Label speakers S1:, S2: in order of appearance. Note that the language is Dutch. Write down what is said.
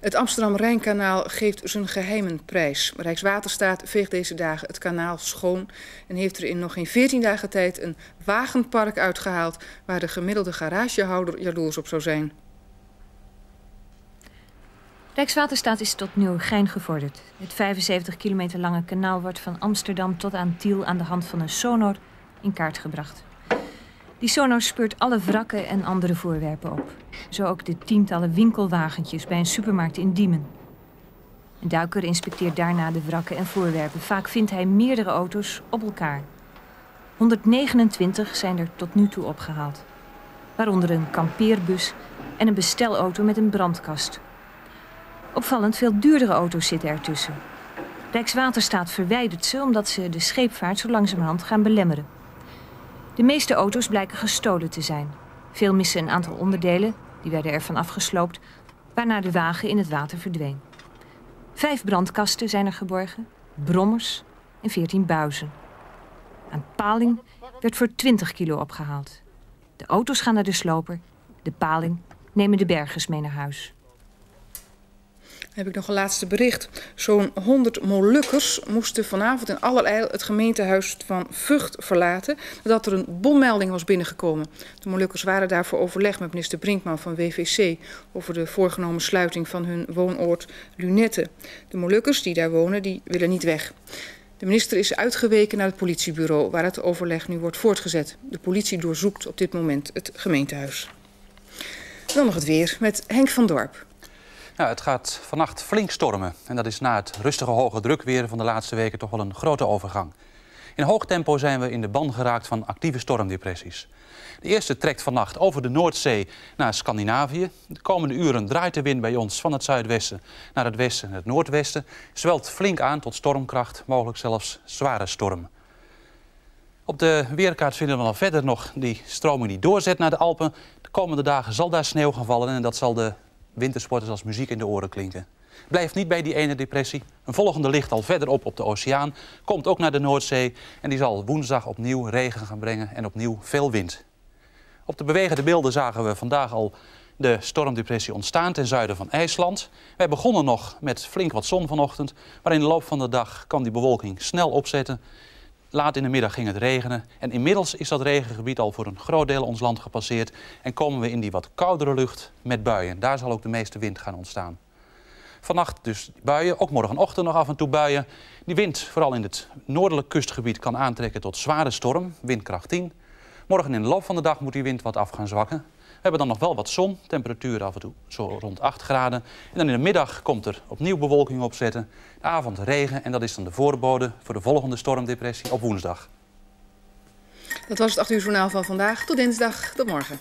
S1: Het Amsterdam-Rijnkanaal geeft zijn geheimen prijs. Rijkswaterstaat veegt deze dagen het kanaal schoon en heeft er in nog geen 14 dagen tijd een wagenpark uitgehaald waar de gemiddelde garagehouder jaloers op zou zijn.
S2: Rijkswaterstaat is tot Nieuwegein gevorderd. Het 75 kilometer lange kanaal wordt van Amsterdam tot aan Tiel aan de hand van een sonor in kaart gebracht. Die sonar speurt alle wrakken en andere voorwerpen op. Zo ook de tientallen winkelwagentjes bij een supermarkt in Diemen. Een duiker inspecteert daarna de wrakken en voorwerpen. Vaak vindt hij meerdere auto's op elkaar. 129 zijn er tot nu toe opgehaald. Waaronder een kampeerbus en een bestelauto met een brandkast. Opvallend veel duurdere auto's zitten ertussen. Rijkswaterstaat verwijdert ze omdat ze de scheepvaart zo langzamerhand gaan belemmeren. De meeste auto's blijken gestolen te zijn. Veel missen een aantal onderdelen, die werden ervan afgesloopt, waarna de wagen in het water verdween. Vijf brandkasten zijn er geborgen, brommers en veertien buizen. Een paling werd voor 20 kilo opgehaald. De auto's gaan naar de sloper, de paling nemen de bergers mee naar huis
S1: heb ik nog een laatste bericht. Zo'n 100 Molukkers moesten vanavond in allerijl het gemeentehuis van Vught verlaten... nadat er een bommelding was binnengekomen. De Molukkers waren daarvoor overleg met minister Brinkman van WVC... over de voorgenomen sluiting van hun woonoord Lunette. De Molukkers die daar wonen, die willen niet weg. De minister is uitgeweken naar het politiebureau... waar het overleg nu wordt voortgezet. De politie doorzoekt op dit moment het gemeentehuis. Dan nog het weer met Henk van Dorp.
S3: Ja, het gaat vannacht flink stormen. En dat is na het rustige hoge drukweer van de laatste weken toch wel een grote overgang. In hoog tempo zijn we in de ban geraakt van actieve stormdepressies. De eerste trekt vannacht over de Noordzee naar Scandinavië. De komende uren draait de wind bij ons van het zuidwesten naar het westen en het noordwesten. Zwelt flink aan tot stormkracht, mogelijk zelfs zware storm. Op de weerkaart vinden we dan verder nog die stroming die doorzet naar de Alpen. De komende dagen zal daar sneeuw gaan vallen en dat zal de wintersporters als muziek in de oren klinken. Blijft niet bij die ene depressie. Een volgende ligt al verderop op de oceaan, komt ook naar de Noordzee en die zal woensdag opnieuw regen gaan brengen en opnieuw veel wind. Op de bewegende beelden zagen we vandaag al de stormdepressie ontstaan ten zuiden van IJsland. Wij begonnen nog met flink wat zon vanochtend, maar in de loop van de dag kan die bewolking snel opzetten Laat in de middag ging het regenen en inmiddels is dat regengebied al voor een groot deel ons land gepasseerd en komen we in die wat koudere lucht met buien. Daar zal ook de meeste wind gaan ontstaan. Vannacht dus buien, ook morgenochtend nog af en toe buien. Die wind, vooral in het noordelijk kustgebied, kan aantrekken tot zware storm, windkracht 10. Morgen in de loop van de dag moet die wind wat af gaan zwakken. Hebben dan nog wel wat zon, temperatuur af en toe zo rond 8 graden. En dan in de middag komt er opnieuw bewolking opzetten. De avond regen en dat is dan de voorbode voor de volgende stormdepressie op woensdag.
S1: Dat was het 8 uur journaal van vandaag. Tot dinsdag. Tot morgen.